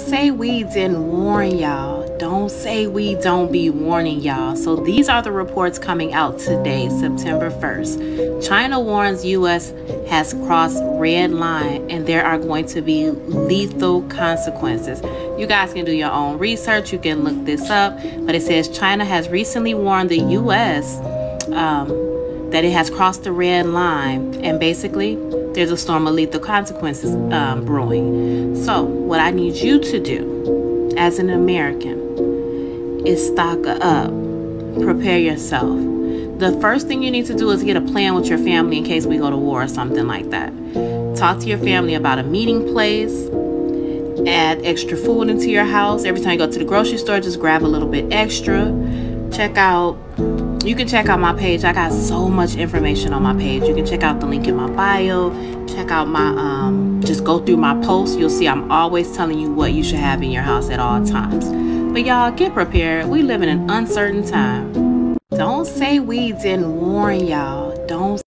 say we didn't warn y'all. Don't say we don't be warning y'all. So these are the reports coming out today, September 1st. China warns US has crossed red line and there are going to be lethal consequences. You guys can do your own research. You can look this up. But it says China has recently warned the US um, that it has crossed the red line and basically there's a storm of lethal consequences um, brewing. So, what I need you to do as an American is stock up, prepare yourself. The first thing you need to do is get a plan with your family in case we go to war or something like that. Talk to your family about a meeting place. Add extra food into your house. Every time you go to the grocery store, just grab a little bit extra. Check out you can check out my page. I got so much information on my page. You can check out the link in my bio. Check out my, um, just go through my posts. You'll see I'm always telling you what you should have in your house at all times. But y'all, get prepared. We live in an uncertain time. Don't say we didn't warn y'all. Don't